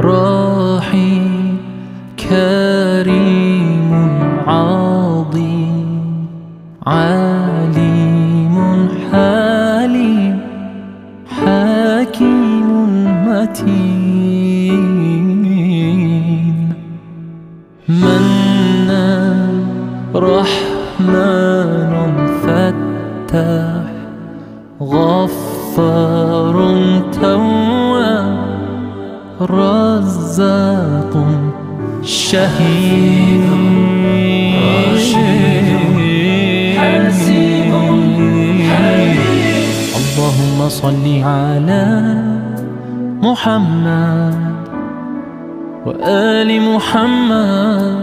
راحي كريم عظيم عليم حليم حكيم متين منان رحمن فتاح غفار تواب رزاق شهيد. اللهم صل على محمد وآل محمد.